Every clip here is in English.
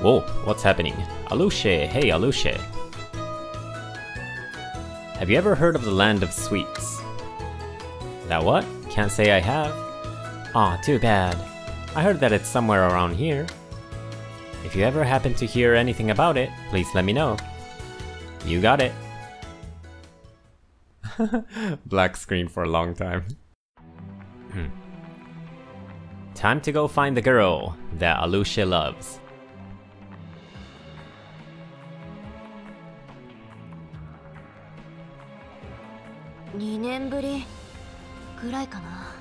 Whoa, what's happening? Alushe, hey Alushe. Have you ever heard of the Land of Sweets? That what? Can't say I have. Aw, too bad. I heard that it's somewhere around here. If you ever happen to hear anything about it, please let me know. You got it. Black screen for a long time. Hmm. Time to go find the girl that Alusha loves. 2年ぶりぐらいかな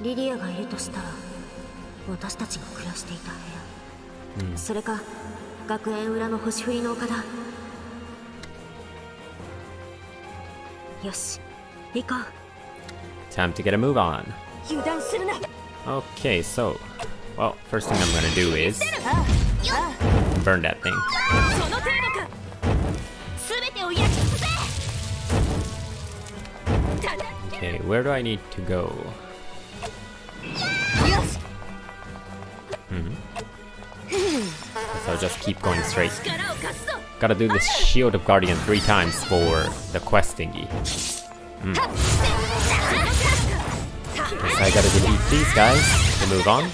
リリアがいるとしたら私たちが暮らしていた部屋、それか学園裏の星降りの丘だよし行こう Time to get a move on. Okay, so, well, first thing I'm gonna do is あ burn that thing. Okay, where do I need to go? Hmm. So just keep going straight. Gotta do this Shield of Guardian three times for the quest thingy. Mm. So I gotta defeat these guys to move on.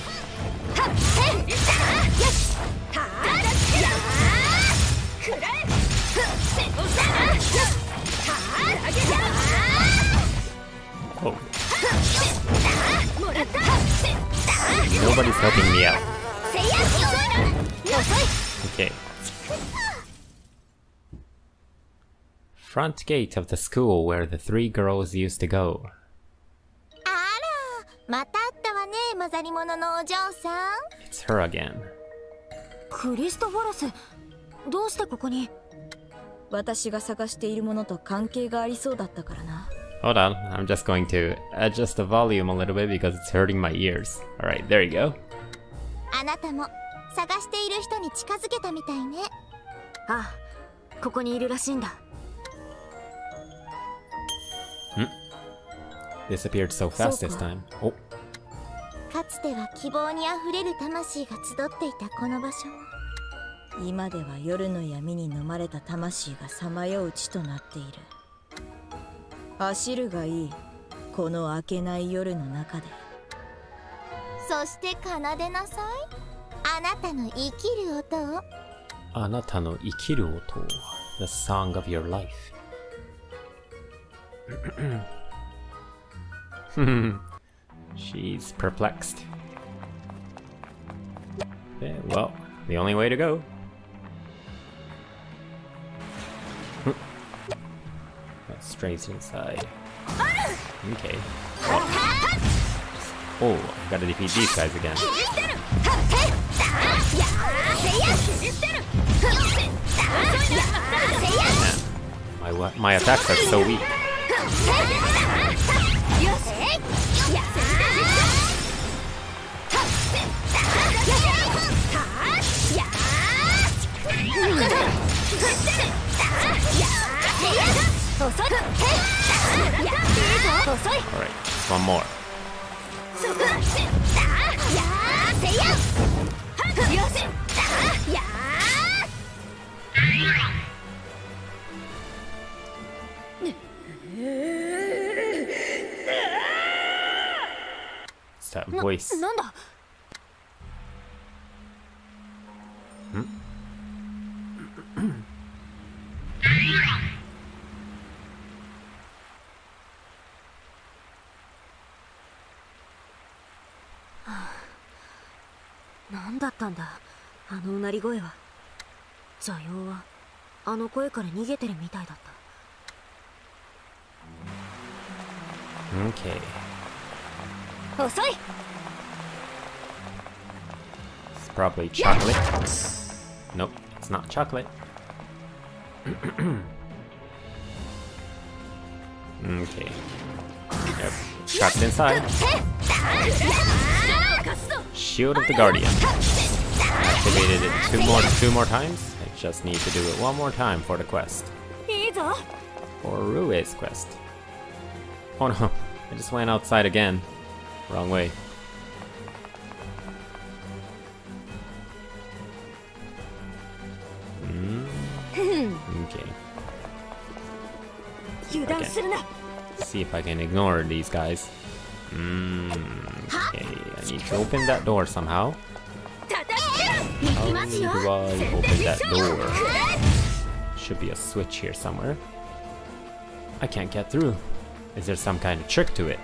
nobody's helping me out. Okay. Front gate of the school where the three girls used to go. あらまた会ったわね混ざり物のお嬢さん It's her again. クリストフォロスどうしてここに私が探しているものと関係がありそうだったからな Hold on, I'm just going to adjust the volume a little bit because it's hurting my ears. Alright, there you go. あなたも探している人に近づけたみたいねああここにいるらしいんだ Disappeared so fast this time. Oh, かつては希望にあふれる魂が集っていたこの場所も今では夜の闇に飲まれた魂がさまよう地となっている走るがいいこの明けない夜の中でそして奏でなさいあなたの生きる音を Anata no ikiru oto. The song of your life. She's perplexed. Well, the only way to go. That's straight inside. Okay. Oh, I gotta defeat these guys again. Man, my my attacks are so weak. Alright, one more. It's that voice. ったんだあのうなり声は座用はあの声から逃げてるみたいだった Okay. 遅い It's probably chocolate. Nope, it's not chocolate. okay. Yep. Trapped inside. Shield of the Guardian. Activated it two more two more times. I just need to do it one more time for the quest. For Rue's quest. Oh no, I just went outside again. Wrong way. Mm. Okay. okay. See if I can ignore these guys. Mm, okay, I need to open that door somehow. How do I open that door? Should be a switch here somewhere. I can't get through. Is there some kind of trick to it?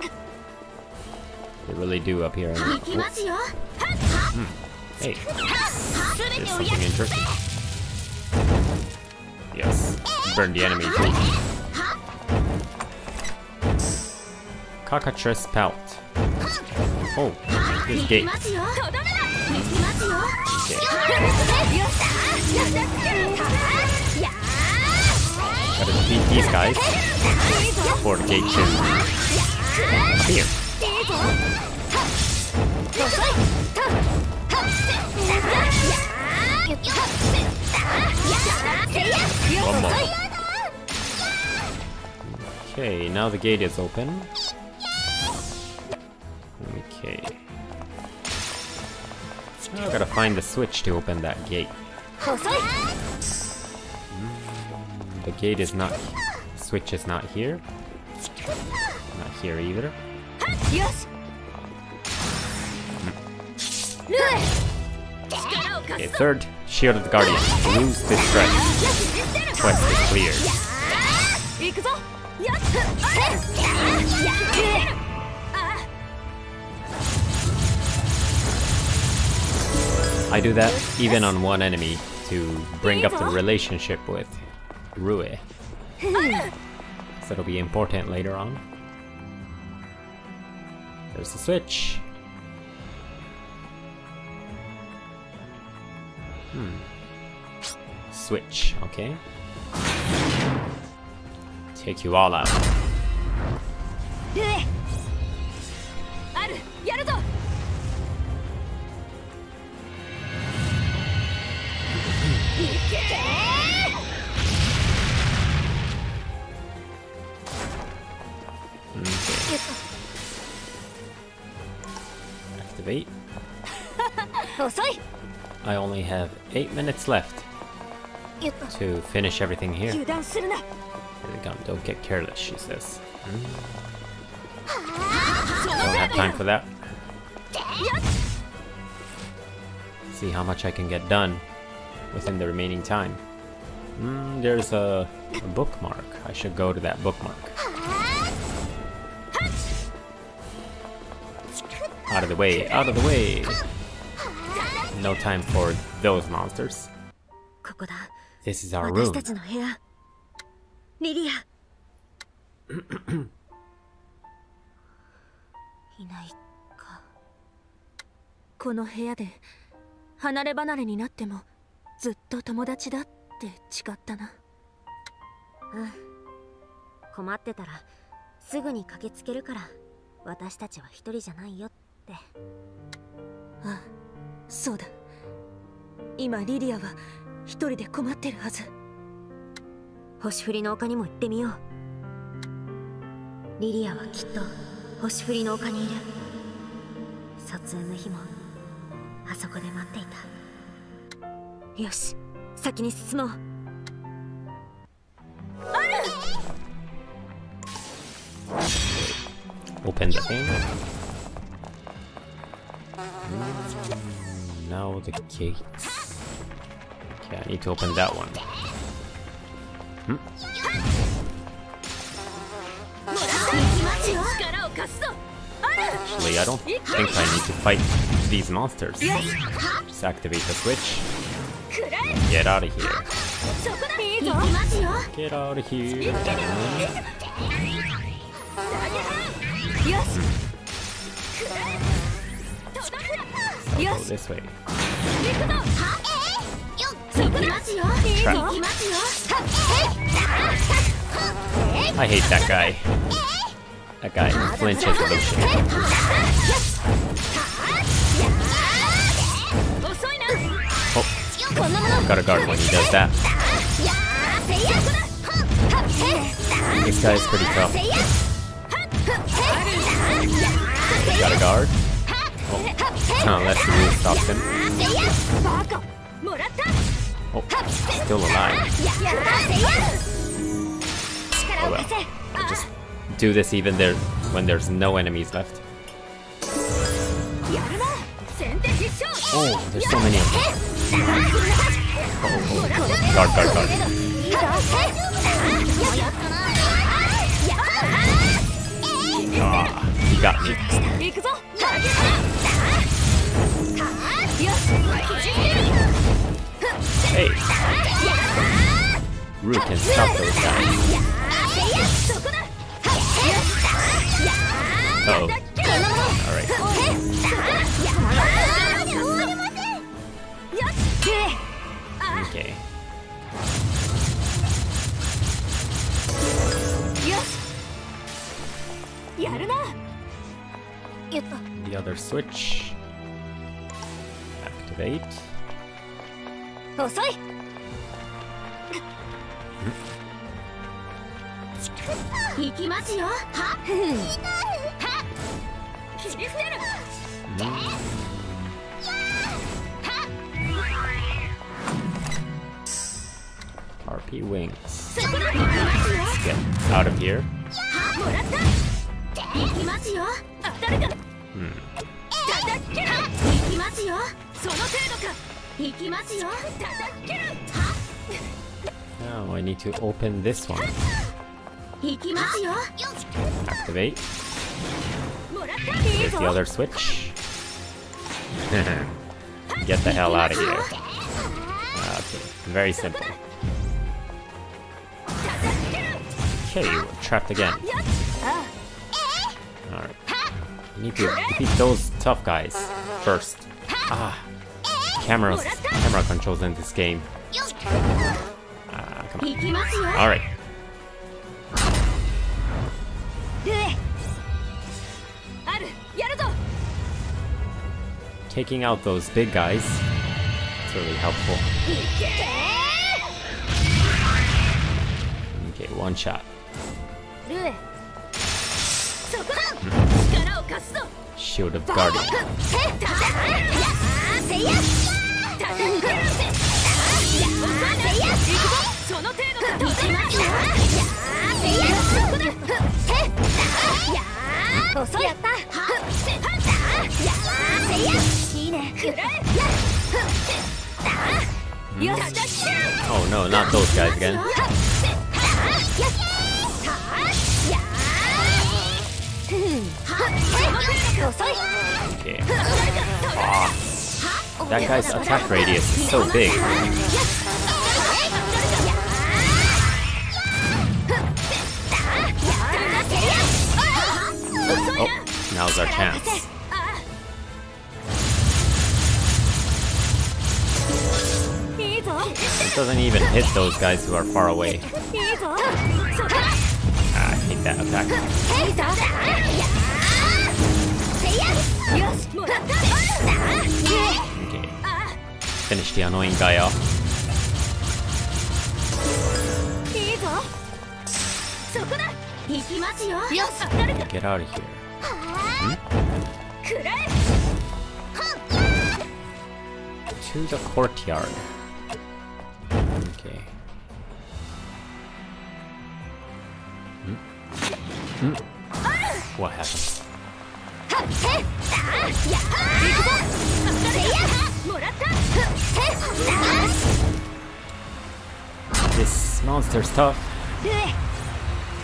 They really do up here. Hmm. Hey. There's something interesting. Yes. Burn the enemy too. Cockatrice pelt. Oh, this gate. Gotta defeat these guys. For Gaijin. Here. One more. Okay, now the gate is open. Gotta find the switch to open that gate. The gate is not... Switch is not here. Not here either. Yes. Okay, third, shielded Guardian. Lose this stress. Quest is cleared. I do that even on one enemy to bring up the relationship with Rue. So it'll be important later on. There's the switch. Hmm. Switch, okay. Take you all out. Activate. I only have 8 minutes left to finish everything here. Don't get careless, she says. Hmm. Don't have time for that. See how much I can get done within the remaining time. Mm, there's a, a bookmark. I should go to that bookmark. Out of the way, out of the way! No time for those monsters. ここだ This is our 私 room. たちの部屋リリアいないかこの部屋で離れ離れになっても ずっと友達だって誓ったな。うん。困ってたらすぐに駆けつけるから私たちは一人じゃないよって。ああそうだ。今リリアは一人で困ってるはず。星降りの丘にも行ってみよう。リリアはきっと星降りの丘にいる。撮影の日もあそこで待っていたよし先に進もう Open the thing. Mm, now the gates. Okay, I need to open that one. Hmm? 力を貸すぞ Actually, I don't think I need to fight these monsters. Just activate the switch. Get out of here. Get out of here. Go this way. I hate that guy. That guy flinches at the Gotta guard when he does that. This guy is pretty tough. Gotta guard. Oh, unless the rule stops him. Oh, still alive. Oh well. I'll just do this even there when there's no enemies left. Oh, there's so many ガーガーガーああいがいくぞえい Root can stop those guys. Uh oh. Alright. Okay. やるな The other switch. Activate. 遅い wings. Let's get out of here. Hmm. Now I need to open this one. Activate. There's the other switch. Get the hell out of here. Okay, very simple. Okay, trapped again. Alright. Need to defeat those tough guys first. Ah, camera camera controls in this game. Ah, come on. All right. Taking out those big guys. It's really helpful. Okay, one shot. Shield of Guardian. Oh no, not those guys again. Okay. Ah. That guy's attack radius is so big. Oh, now's our chance. It doesn't even hit those guys who are far away. that attack. よしもらった Okay. Finish the annoying guy off. いいぞそこだ行きますよよし当たるか Get out of here. くらえ To the courtyard. Okay. What happened? This monster's tough.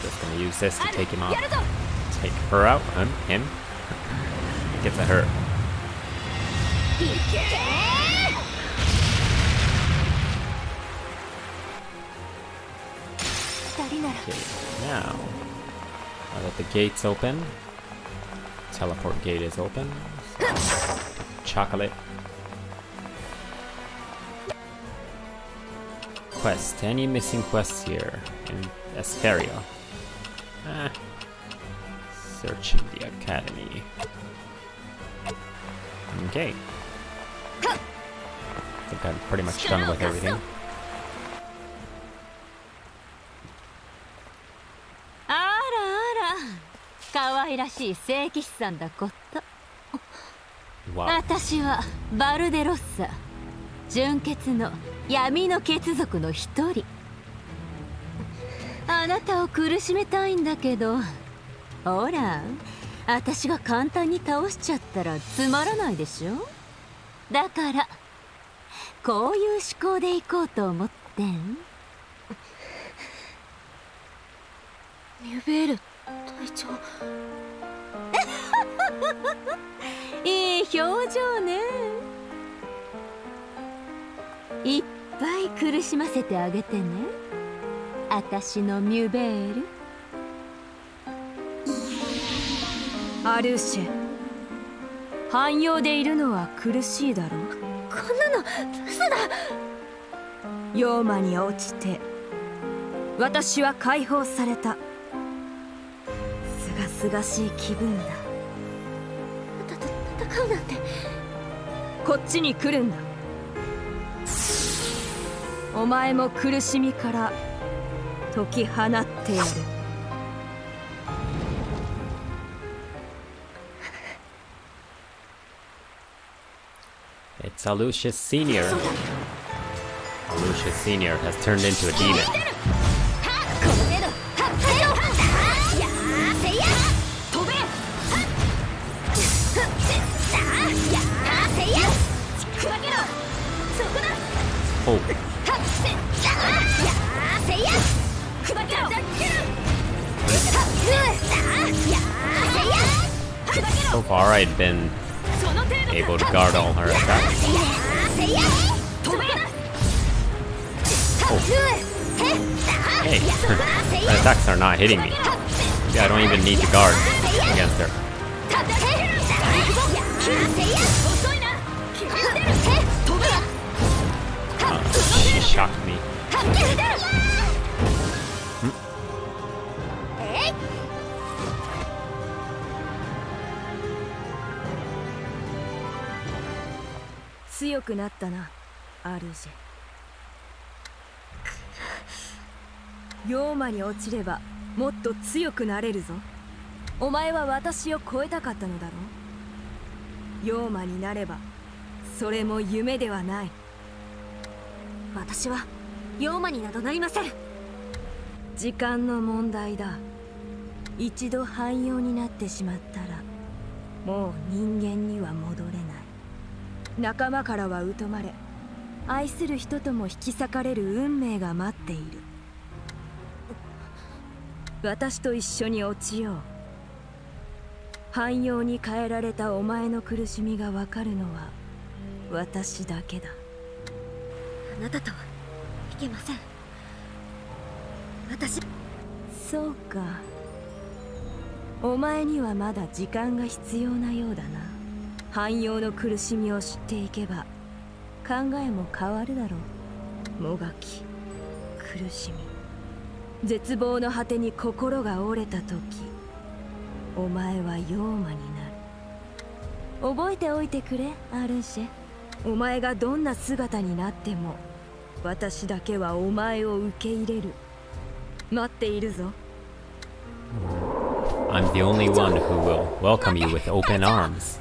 Just gonna use this to take him out. Take her out, him, him. Get to her. Okay, now. That the gate's open. Teleport gate is open. Chocolate. Quest. Any missing quests here in Espheria? Eh. Searching the academy. Okay. I think I'm pretty much done with everything. 可愛らしい聖騎士さんだこと。Wow. 私はバルデロッサ純血の闇の血族の一人。あなたを苦しめたいんだけどほら私が簡単に倒しちゃったらつまらないでしょ？だからこういう思考でいこうと思ってん。ミュベール隊長 いい表情ね。いっぱい苦しませてあげてね。私のミュベール。アルシェ。汎用でいるのは苦しいだろう。こんなの嘘だ。妖魔に落ちて私は解放されたすがしい気分だたと戦うなんてこっちに来るんだお前も苦しみから解き放ってやる It's Alucius Senior. Alucius Senior has turned into a demon. So far I've been able to guard all her attacks. Oh. Hey, her attacks are not hitting me. Yeah, I don't even need to guard against her. Uh, she shocked me. 強くなったなアルジ。ェ妖魔に落ちればもっと強くなれるぞ。お前は私を超えたかったのだろう。妖魔になればそれも夢ではない。私は妖魔になどなりません。時間の問題だ。一度汎用になってしまったらもう人間には戻れない。仲間からは疎まれ愛する人とも引き裂かれる運命が待っている。私と一緒に落ちよう。汎用に変えられたお前の苦しみがわかるのは私だけだ。あなたとはいけません。私。そうか。お前にはまだ時間が必要なようだな汎用の苦しみを知っていけば考えも変わるだろう。もがき苦しみ。絶望の果てに心が折れた時お前は妖魔になる。覚えておいてくれアルシェ。お前がどんな姿になっても私だけはお前を受け入れる。待っているぞ。I'm the only one who will welcome you with open arms,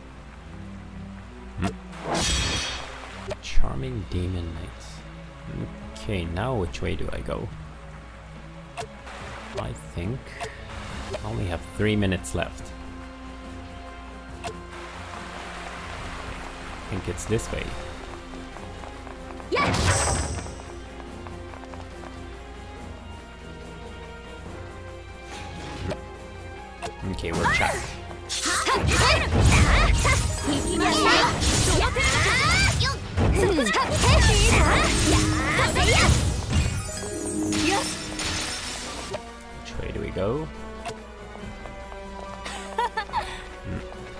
Charming Demon Knights. Okay, now which way do I go? I think I only have three minutes left. I think it's this way. Yes! Okay, we're checked. Which way do we go? Hmm,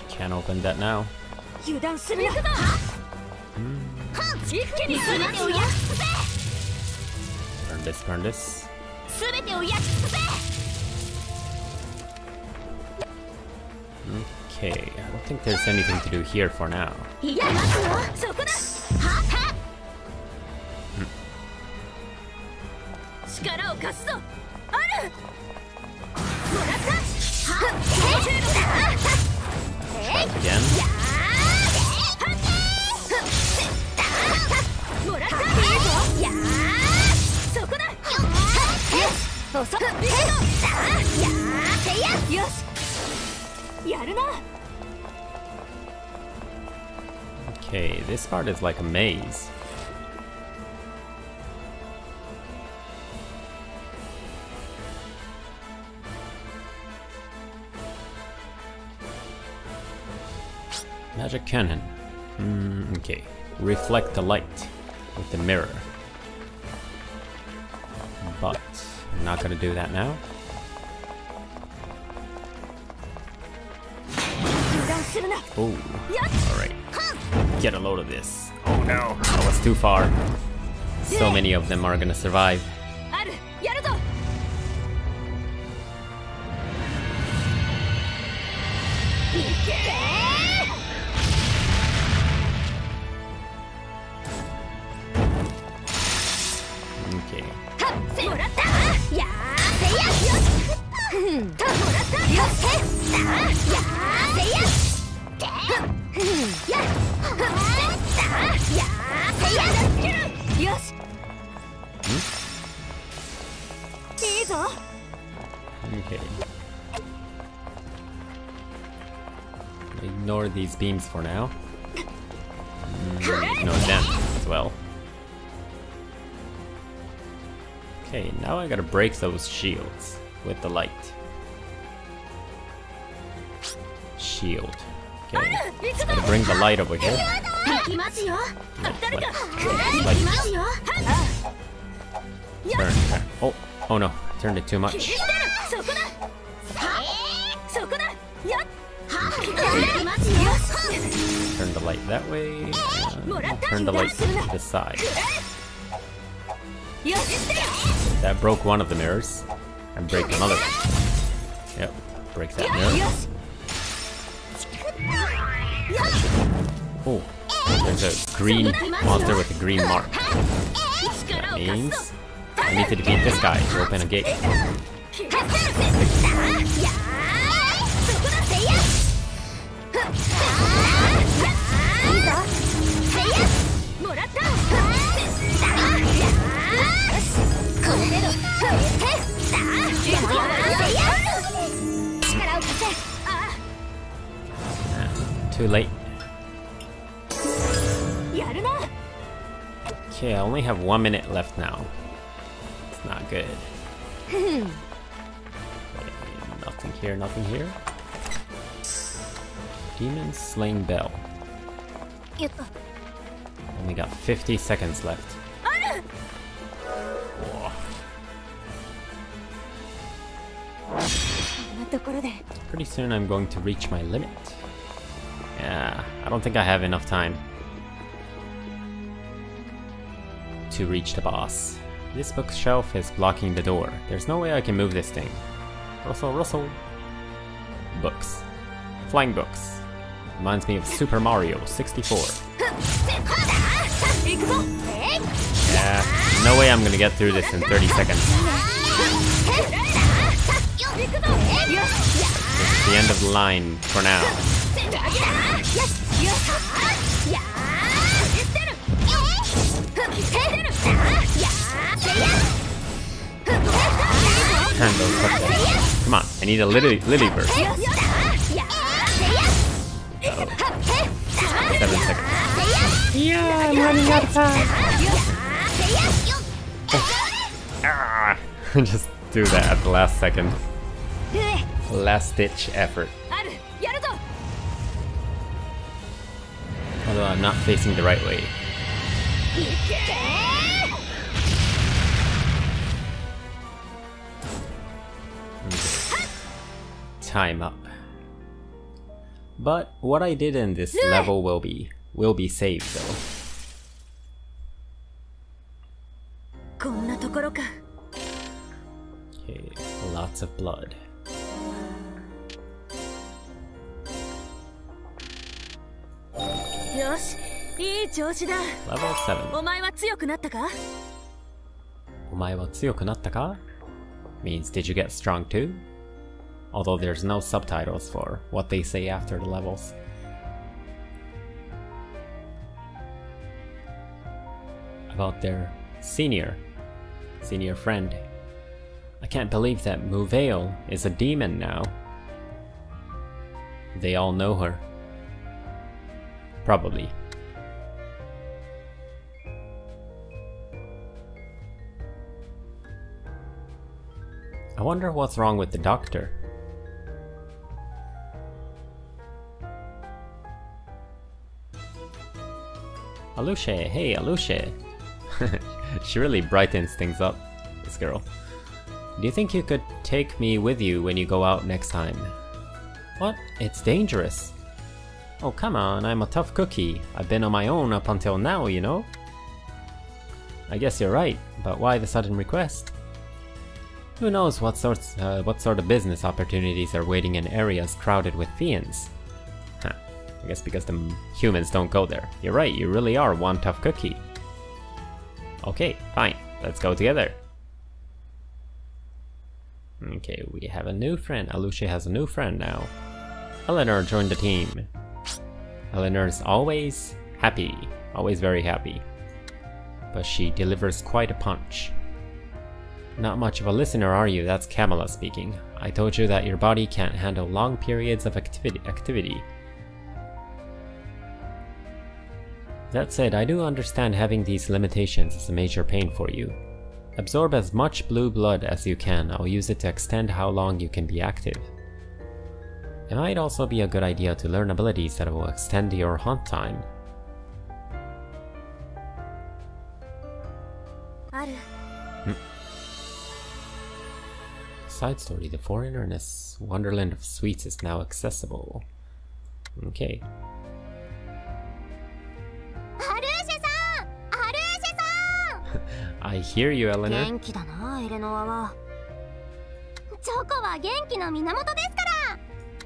can't open that now. Mm. Turn this, turn this. Okay, I don't think there's anything to do here for now. よし遅っいいぞやーせいやよしやるな Okay, this part is like a maze. Magic cannon. Mm, okay. Reflect the light with the mirror. But Not going to do that now. Oh, alright. Get a load of this. Oh no, oh, that was too far. So many of them are gonna survive. Okay. Okay. Ignore these beams for now. Mm, ignore them as well. Okay, now I gotta break those shields with the light. shield. Okay, I'm gonna bring the light over here. Burn. Oh, oh no, I turned it too much. Turn the light that way. Uh, turn the light to the side. That broke one of the mirrors. And break another one. Yep, break that mirror. Oh, there's a green monster with a green mark. That means I need to defeat this guy to open a gate. Too late. Okay, I only have one minute left now. It's not good. Nothing here, nothing here. Demon Slaying Bell. Only got 50 seconds left. Pretty soon I'm going to reach my limit. Yeah, I don't think I have enough time to reach the boss. This bookshelf is blocking the door. There's no way I can move this thing. Russell, Russell. Books. Flying books. Reminds me of Super Mario 64. Yeah, no way I'm gonna get through this in 30 seconds. The end of the line for now hand those stuff Come on, I need a lily, lily bird. Seven seconds. Yeah, I'm running out of time. Ah, Just do that at the last second. Last ditch effort. Although I'm not facing the right way. Time up. But what I did in this level will be will be saved though. こんなところか Okay, lots of blood. よしいい調子だ Level 7お前は強くなったかお前は強くなったか means did you get strong too? Although there's no subtitles for what they say after the levels. About their senior, senior friend. I can't believe that Muveil is a demon now. They all know her. Probably. I wonder what's wrong with the doctor. Alushe, hey Alushe. she really brightens things up, this girl. Do you think you could take me with you when you go out next time? What? It's dangerous. Oh, come on, I'm a tough cookie. I've been on my own up until now, you know? I guess you're right, but why the sudden request? Who knows what sorts, uh, what sort of business opportunities are waiting in areas crowded with fiends? Huh. I guess because the humans don't go there. You're right, you really are one tough cookie. Okay, fine. Let's go together. Okay, we have a new friend. Alucia has a new friend now. Eleanor joined the team. Eleanor's always happy, always very happy. But she delivers quite a punch. Not much of a listener, are you? That's Kamala speaking. I told you that your body can't handle long periods of activity. activity. That said, I do understand having these limitations is a major pain for you. Absorb as much blue blood as you can, I'll use it to extend how long you can be active. It might also be a good idea to learn abilities that will extend your hunt time. ある Side story, the foreigner in this wonderland of sweets is now accessible. Okay. アルーシェさんアルーシェさん I hear you, Eleanor. 元気だなエレノアはチョコは元気の源ですから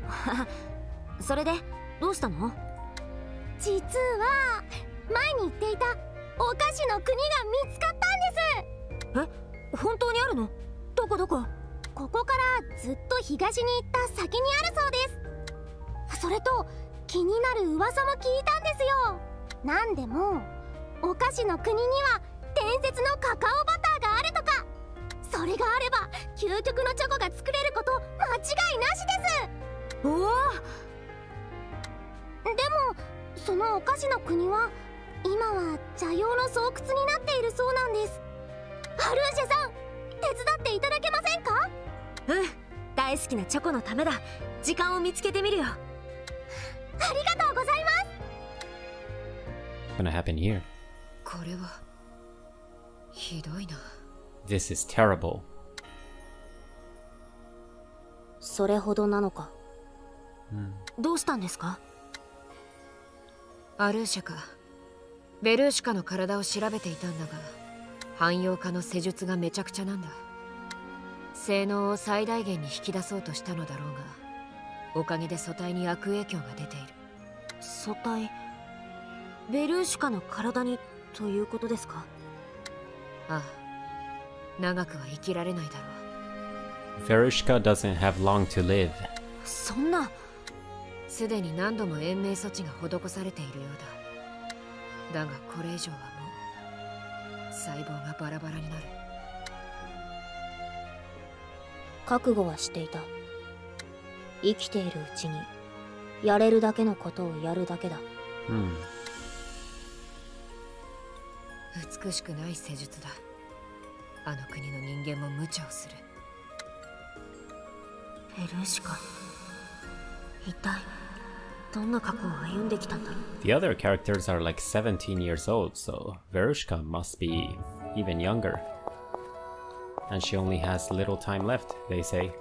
それでどうしたの？実は前に言っていたお菓子の国が見つかったんです。え本当にあるの？どこどこ？ここからずっと東に行った先にあるそうですそれと気になる噂も聞いたんですよなんでもお菓子の国には伝説のカカオバターがあるとかそれがあれば究極のチョコが作れること間違いなしですおおでもそのお菓子の国は今は茶用の巣窟になっているそうなんです。ハルーシェさん手伝っていただけませんか？うん。大好きなチョコのためだ。時間を見つけてみるよ。ありがとうございます。What's gonna happen here? これはひどいな。This is terrible. それほどなのか Hmm. どうしたんですか？アルーシャか。ベルーシカの体を調べていたんだが汎用化の施術がめちゃくちゃなんだ。性能を最大限に引き出そうとしたのだろうがおかげで素体に悪影響が出ている。素体？ベルーシカの体にということですか？ああ。長くは生きられないだろ Verushka doesn't have long to live. そんなうすでに何度も延命措置が施されているようだ。だがこれ以上はもう細胞がバラバラになる。覚悟はしていた。生きているうちにやれるだけのことをやるだけだ。Hmm. 美しくない施術だ。あの国の人間も無茶をする。ベルーシカ一体？The other characters are like 17 years old, so Verushka must be even younger. And she only has little time left, they say.